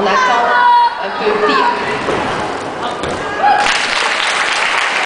我拿刀呃对地